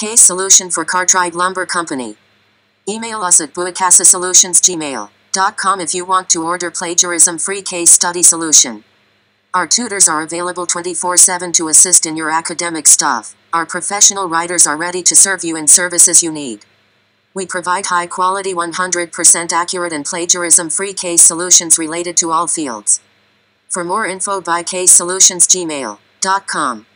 Case solution for Cartwright Lumber Company. Email us at buycasesolutionsgmail.com if you want to order plagiarism free case study solution. Our tutors are available 24 7 to assist in your academic stuff. Our professional writers are ready to serve you in services you need. We provide high quality 100% accurate and plagiarism free case solutions related to all fields. For more info by casesolutionsgmail.com.